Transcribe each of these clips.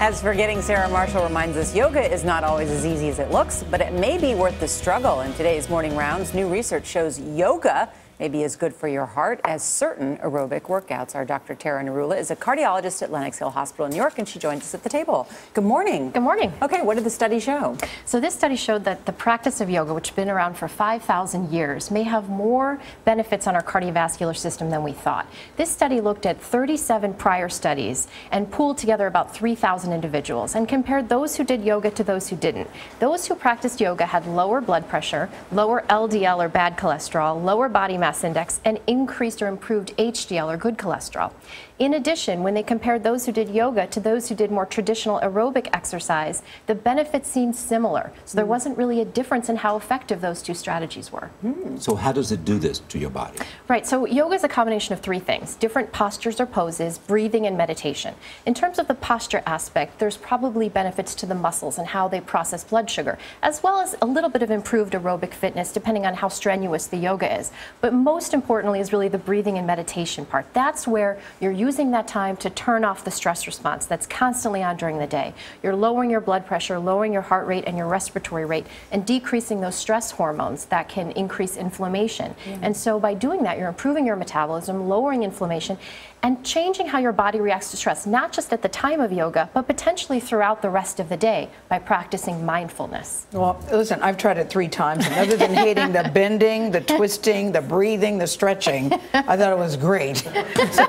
As Forgetting Sarah Marshall reminds us, yoga is not always as easy as it looks, but it may be worth the struggle. In today's morning rounds, new research shows yoga may be as good for your heart as certain aerobic workouts. Our Dr. Tara Narula is a cardiologist at Lenox Hill Hospital in New York, and she joins us at the table. Good morning. Good morning. Okay, what did the study show? So this study showed that the practice of yoga, which has been around for 5,000 years, may have more benefits on our cardiovascular system than we thought. This study looked at 37 prior studies and pooled together about 3,000 individuals and compared those who did yoga to those who didn't. Those who practiced yoga had lower blood pressure, lower LDL or bad cholesterol, lower body mass mass index and increased or improved HDL or good cholesterol. In addition, when they compared those who did yoga to those who did more traditional aerobic exercise, the benefits seemed similar. So there mm. wasn't really a difference in how effective those two strategies were. Mm. So how does it do this to your body? Right, so yoga is a combination of three things, different postures or poses, breathing and meditation. In terms of the posture aspect, there's probably benefits to the muscles and how they process blood sugar, as well as a little bit of improved aerobic fitness depending on how strenuous the yoga is. But most importantly is really the breathing and meditation part. That's where you're using that time to turn off the stress response that's constantly on during the day. You're lowering your blood pressure, lowering your heart rate and your respiratory rate, and decreasing those stress hormones that can increase inflammation. And so by doing that, you're improving your metabolism, lowering inflammation, and changing how your body reacts to stress, not just at the time of yoga, but potentially throughout the rest of the day by practicing mindfulness. Well, listen, I've tried it three times, and other than hating the bending, the twisting, the breathing, the stretching, I thought it was great. So,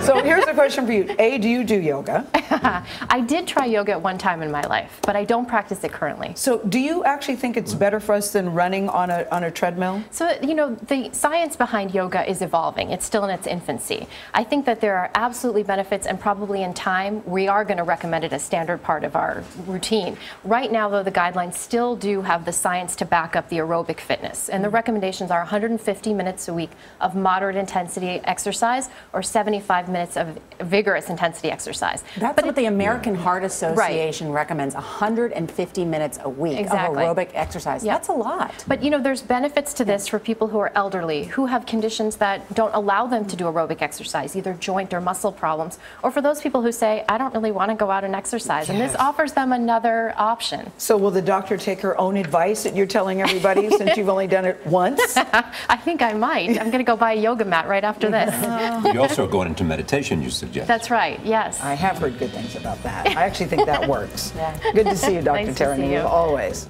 so here's a question for you. A, do you do yoga? I did try yoga at one time in my life, but I don't practice it currently. So do you actually think it's better for us than running on a, on a treadmill? So, you know, the science behind yoga is evolving. It's still in its infancy. I think that there are absolutely benefits, and probably in time, we are going to recommend it as standard part of our routine. Right now, though, the guidelines still do have the science to back up the aerobic fitness, and the mm. recommendations are 150 minutes a week of moderate intensity exercise or 75 minutes of vigorous intensity exercise. That's but what it, the American Heart Association right. recommends 150 minutes a week exactly. of aerobic exercise. Yep. That's a lot. But you know, there's benefits to this for people who are elderly, who have conditions that don't allow them to do aerobic exercise exercise, either joint or muscle problems, or for those people who say, I don't really want to go out and exercise. Yes. And this offers them another option. So will the doctor take her own advice that you're telling everybody since you've only done it once? I think I might. I'm going to go buy a yoga mat right after this. You're also going into meditation, you suggest. That's right, yes. I have heard good things about that. I actually think that works. yeah. Good to see you, Dr. Tara, always.